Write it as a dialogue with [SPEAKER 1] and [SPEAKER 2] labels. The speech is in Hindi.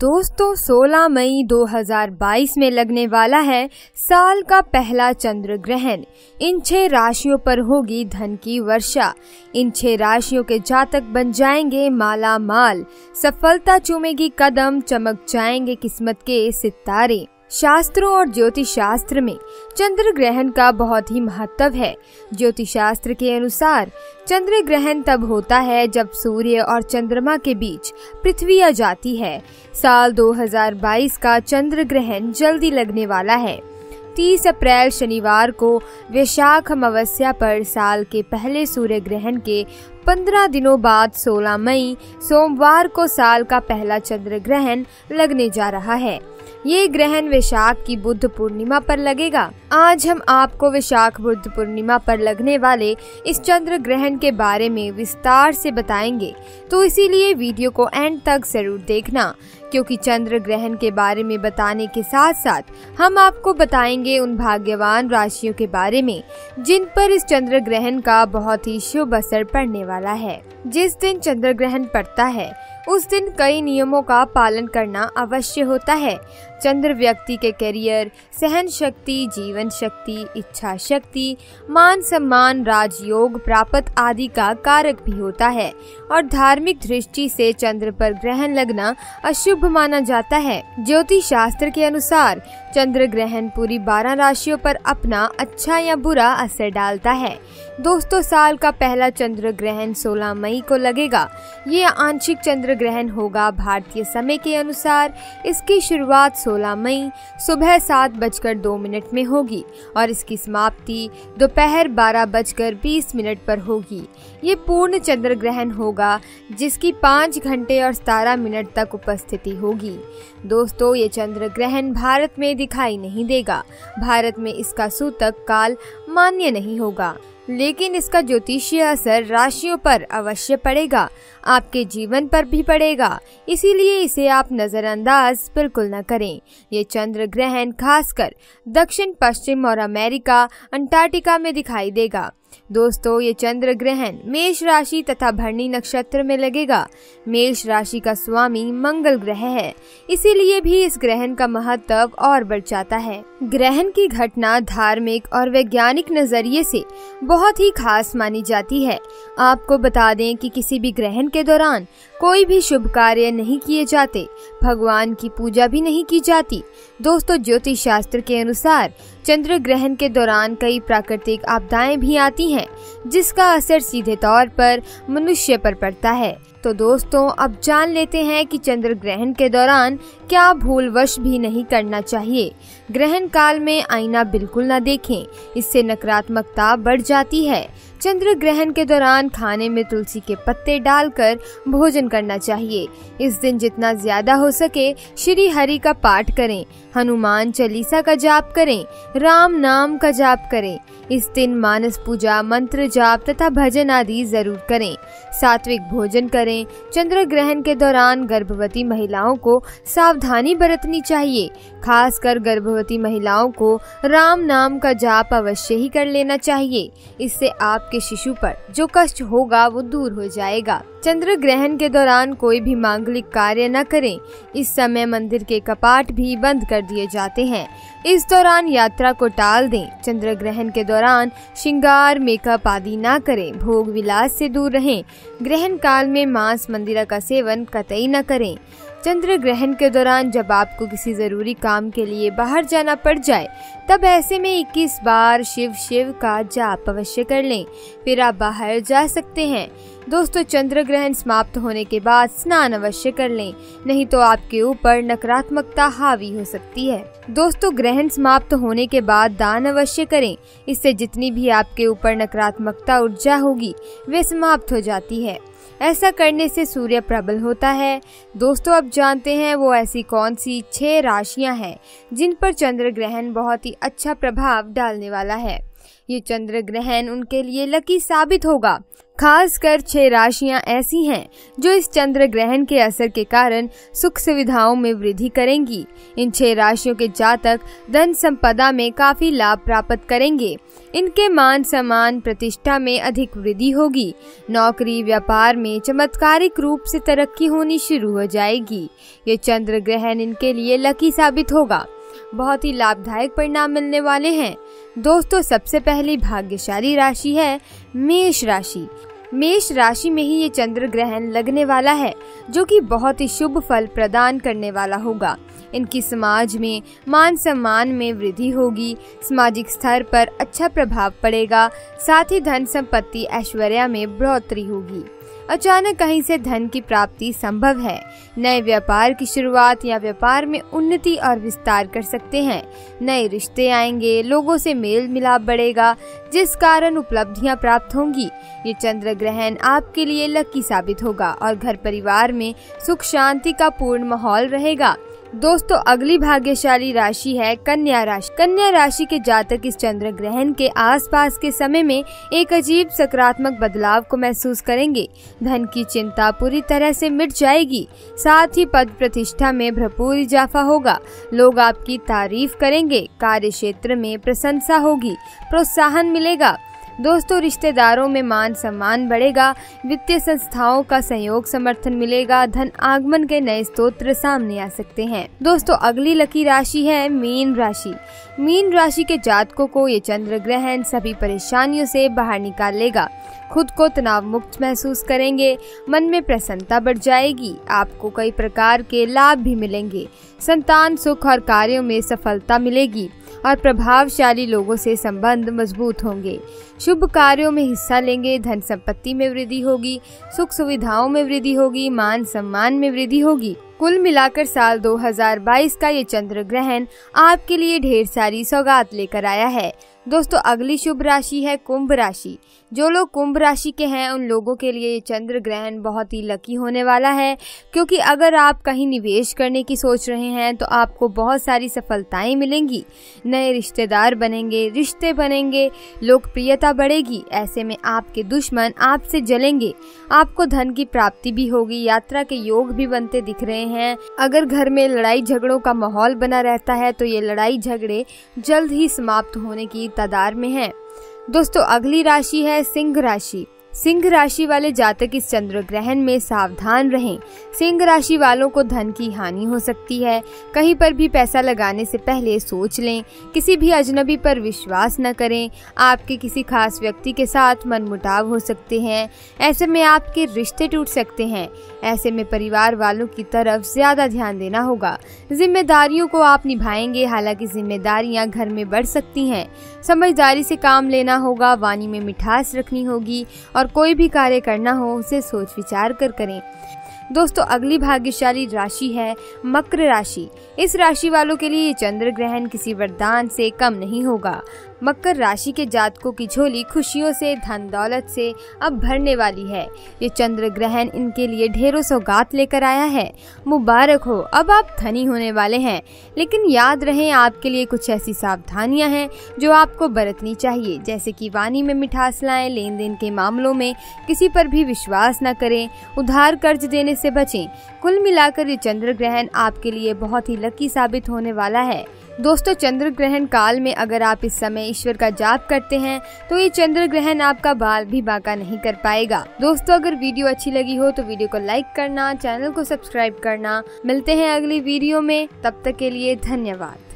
[SPEAKER 1] दोस्तों 16 मई 2022 में लगने वाला है साल का पहला चंद्र ग्रहण। इन छह राशियों पर होगी धन की वर्षा। इन छह राशियों के जातक बन जाएँगे माला माल सफलता चूमेगी कदम, चमक जाएँगे किस्मत के सितारे। शास्त्रों और ज्योतिष शास्त्र में चंद्र ग्रहण का बहुत ही महत्व है। ज्योतिष शास्त्र के अनुसार, चंद्र ग्रहण तब होता है जब सूर्य और चंद्रमा के बीच पृथ्वी आ जाती है। साल 2022 का चंद्र ग्रहण जल्दी लगने वाला है। 30 अप्रैल शनिवार को वैशाख अमावस्या पर साल के पहले सूर्य ग्रहण के 15 दिनों बाद 16 मई सोमवार को साल का पहला चंद्र ग्रहण लगने जा रहा है। ये ग्रहण वैशाख की बुद्ध पूर्णिमा पर लगेगा। आज हम आपको वैशाख बुद्ध पूर्णिमा पर लगने वाले इस चंद्र ग्रहण के बारे में विस्तार से बताएँगे। तो इसीलिए वीडियो को एंड तक ज़रूर देखना, क्योंकि चंद्र ग्रहण के बारे में बताने के साथ साथ हम आपको बताएँगे उन भाग्यवान राशियों के बारे में, जिन पर इस चंद्र ग्रहण का बहुत ही शुभ असर पड़ने वाला है। जिस दिन चंद्र ग्रहण पड़ता है उस दिन कई नियमों का पालन करना अवश्य होता है। चंद्र व्यक्ति के करियर, सहन शक्ति, जीवन शक्ति, इच्छा शक्ति, मान सम्मान, राजयोग, प्राप्त आदि का कारक भी होता है। और धार्मिक दृष्टि से चंद्र पर ग्रहण लगना अशुभ माना जाता है। ज्योतिष शास्त्र के अनुसार, चंद्र ग्रहण पूरी बारह राशियों पर अपना अच्छा या बुरा असर डालता है। दोस्तों, साल का पहला चंद्र ग्रहण 16 मई को लगेगा। ये आंशिक चंद्र ग्रहण होगा भारतीय समय के अनुसार। इसकी शुरुआत 16 मई सुबह सात बजकर दो मिनट में होगी और इसकी समाप्ति दोपहर बारह बजकर बीस मिनट पर होगी। ये पूर्ण चंद्र ग्रहण होगा, जिसकी पाँच घंटे और सतारह मिनट तक उपस्थिति होगी। दोस्तों, ये चंद्र ग्रहण भारत में दिखाई नहीं देगा। भारत में इसका सूतक काल मान्य नहीं होगा। लेकिन इसका ज्योतिषीय असर राशियों पर अवश्य पड़ेगा। आपके जीवन पर भी पड़ेगा। इसीलिए इसे आप नज़रअंदाज बिल्कुल न करें। ये चंद्र ग्रहण खासकर दक्षिण, पश्चिम और अमेरिका, अंटार्कटिका में दिखाई देगा। दोस्तों, ये चंद्र ग्रहण मेष राशि तथा भरणी नक्षत्र में लगेगा। मेष राशि का स्वामी मंगल ग्रह है। इसीलिए भी इस ग्रहण का महत्व और बढ़ जाता है। ग्रहण की घटना धार्मिक और वैज्ञानिक नज़रिए से बहुत ही खास मानी जाती है। आपको बता दें कि किसी भी ग्रहण के दौरान कोई भी शुभ कार्य नहीं किए जाते। भगवान की पूजा भी नहीं की जाती। दोस्तों ज्योतिष शास्त्र के अनुसार चंद्र ग्रहण के दौरान कई प्राकृतिक आपदाएँ भी आती हैं, जिसका असर सीधे तौर पर मनुष्य पर पड़ता है। तो दोस्तों, अब जान लेते हैं कि चंद्र ग्रहण के दौरान क्या भूलवश भी नहीं करना चाहिए। ग्रहण काल में आईना बिल्कुल न देखें, इससे नकारात्मकता बढ़ जाती है। चंद्र ग्रहण के दौरान खाने में तुलसी के पत्ते डालकर भोजन करना चाहिए। इस दिन जितना ज़्यादा हो सके, श्री हरि का पाठ करें, हनुमान चालीसा का जाप करें, राम नाम का जाप करें। इस दिन मानस पूजा, मंत्र जाप तथा भजन आदि ज़रूर करें। सात्विक भोजन करें। चंद्र ग्रहण के दौरान गर्भवती महिलाओं को सावधानी बरतनी चाहिए। खासकर गर्भवती महिलाओं को राम नाम का जाप अवश्य ही कर लेना चाहिए। इससे आपके शिशु पर जो कष्ट होगा वो दूर हो जाएगा। चंद्र ग्रहण के दौरान कोई भी मांगलिक कार्य न करें। इस समय मंदिर के कपाट भी बंद कर दिए जाते हैं। इस दौरान यात्रा को टाल दें। चंद्र ग्रहण के दौरान श्रृंगार, मेकअप आदि न करें। भोग विलास से दूर रहें। ग्रहण काल में मांस मंदिरा का सेवन कतई न करें। चंद्र ग्रहण के दौरान जब आपको किसी ज़रूरी काम के लिए बाहर जाना पड़ जाए, तब ऐसे में 21 बार शिव शिव का जाप अवश्य कर लें। फिर आप बाहर जा सकते हैं। दोस्तों चंद्र ग्रहण समाप्त होने के बाद स्नान अवश्य कर लें, नहीं तो आपके ऊपर नकारात्मकता हावी हो सकती है। दोस्तों, ग्रहण समाप्त होने के बाद दान अवश्य करें। इससे जितनी भी आपके ऊपर नकारात्मकता ऊर्जा होगी, वे समाप्त हो जाती है। ऐसा करने से सूर्य प्रबल होता है। दोस्तों, अब जानते हैं वो ऐसी कौन सी छह राशियाँ हैं, जिन पर चंद्र ग्रहण बहुत ही अच्छा प्रभाव डालने वाला है। ये चंद्र ग्रहण उनके लिए लकी साबित होगा। खासकर छह राशियाँ ऐसी हैं, जो इस चंद्र ग्रहण के असर के कारण सुख सुविधाओं में वृद्धि करेंगी। इन छह राशियों के जातक धन संपदा में काफ़ी लाभ प्राप्त करेंगे। इनके मान सम्मान प्रतिष्ठा में अधिक वृद्धि होगी। नौकरी, व्यापार में चमत्कारिक रूप से तरक्की होनी शुरू हो जाएगी। ये चंद्र ग्रहण इनके लिए लकी साबित होगा। बहुत ही लाभदायक परिणाम मिलने वाले हैं। दोस्तों, सबसे पहली भाग्यशाली राशि है मेष राशि। मेष राशि में ही ये चंद्र ग्रहण लगने वाला है, जो कि बहुत ही शुभ फल प्रदान करने वाला होगा। इनकी समाज में मान सम्मान में वृद्धि होगी, सामाजिक स्तर पर अच्छा प्रभाव पड़ेगा, साथ ही धन संपत्ति ऐश्वर्या में बढ़ोतरी होगी। अचानक कहीं से धन की प्राप्ति संभव है। नए व्यापार की शुरुआत या व्यापार में उन्नति और विस्तार कर सकते हैं। नए रिश्ते आएँगे, लोगों से मेल मिलाप बढ़ेगा, जिस कारण उपलब्धियाँ प्राप्त होंगी। ये चंद्र ग्रहण आपके लिए लकी साबित होगा और घर परिवार में सुख शांति का पूर्ण माहौल रहेगा। दोस्तों, अगली भाग्यशाली राशि है कन्या राशि। कन्या राशि के जातक इस चंद्र ग्रहण के आसपास के समय में एक अजीब सकारात्मक बदलाव को महसूस करेंगे। धन की चिंता पूरी तरह से मिट जाएगी। साथ ही पद प्रतिष्ठा में भरपूर इजाफा होगा। लोग आपकी तारीफ़ करेंगे। कार्य क्षेत्र में प्रशंसा होगी। प्रोत्साहन मिलेगा। दोस्तों, रिश्तेदारों में मान सम्मान बढ़ेगा, वित्तीय संस्थाओं का सहयोग समर्थन मिलेगा, धन आगमन के नए स्त्रोत्र सामने आ सकते हैं। दोस्तों, अगली लकी राशि है मीन राशि। मीन राशि के जातकों को ये चंद्र ग्रहण सभी परेशानियों से बाहर निकाल लेगा खुद को तनाव मुक्त महसूस करेंगे, मन में प्रसन्नता बढ़ जाएगी, आपको कई प्रकार के लाभ भी मिलेंगे। संतान सुख और कार्यों में सफलता मिलेगी। और प्रभावशाली लोगों से संबंध मज़बूत होंगे। शुभ कार्यों में हिस्सा लेंगे, धन संपत्ति में वृद्धि होगी, सुख सुविधाओं में वृद्धि होगी, मान सम्मान में वृद्धि होगी। कुल मिलाकर साल 2022 का ये चंद्र ग्रहण आपके लिए ढेर सारी सौगात लेकर आया है। दोस्तों, अगली शुभ राशि है कुंभ राशि। जो लोग कुंभ राशि के हैं, उन लोगों के लिए ये चंद्र ग्रहण बहुत ही लकी होने वाला है, क्योंकि अगर आप कहीं निवेश करने की सोच रहे हैं तो आपको बहुत सारी सफलताएँ मिलेंगी। नए रिश्तेदार बनेंगे, रिश्ते बनेंगे, लोकप्रियता बढ़ेगी, ऐसे में आपके दुश्मन आपसे जलेंगे। आपको धन की प्राप्ति भी होगी, यात्रा के योग भी बनते दिख रहे हैं। अगर घर में लड़ाई झगड़ों का माहौल बना रहता है तो ये लड़ाई झगड़े जल्द ही समाप्त होने की तादार में है। दोस्तों अगली राशि है सिंह राशि। सिंह राशि वाले जातक इस चंद्र ग्रहण में सावधान रहें। सिंह राशि वालों को धन की हानि हो सकती है। कहीं पर भी पैसा लगाने से पहले सोच लें। किसी भी अजनबी पर विश्वास न करें। आपके किसी खास व्यक्ति के साथ मनमुटाव हो सकते हैं। ऐसे में आपके रिश्ते टूट सकते हैं। ऐसे में परिवार वालों की तरफ़ ज़्यादा ध्यान देना होगा। जिम्मेदारियों को आप निभाएँगे। हालाँकि जिम्मेदारियाँ घर में बढ़ सकती हैं। समझदारी से काम लेना होगा। वाणी में मिठास रखनी होगी। और कोई भी कार्य करना हो, उसे सोच विचार कर करें। दोस्तों, अगली भाग्यशाली राशि है मकर राशि। इस राशि वालों के लिए चंद्र ग्रहण किसी वरदान से कम नहीं होगा। मकर राशि के जातकों की झोली खुशियों से, धन दौलत से अब भरने वाली है। ये चंद्र ग्रहण इनके लिए ढेरों सौगात लेकर आया है। मुबारक हो, अब आप धनी होने वाले हैं। लेकिन याद रहे, आपके लिए कुछ ऐसी सावधानियाँ हैं जो आपको बरतनी चाहिए। जैसे कि वाणी में मिठास लाएँ लेन देन के मामलों में किसी पर भी विश्वास न करें, उधार कर्ज देने से बचें। कुल मिलाकर ये चंद्र ग्रहण आपके लिए बहुत ही लकी साबित होने वाला है। दोस्तों चंद्र ग्रहण काल में अगर आप इस समय ईश्वर का जाप करते हैं तो ये चंद्र ग्रहण आपका बाल भी बाका नहीं कर पाएगा। दोस्तों, अगर वीडियो अच्छी लगी हो तो वीडियो को लाइक करना, चैनल को सब्सक्राइब करना। मिलते हैं अगली वीडियो में। तब तक के लिए धन्यवाद।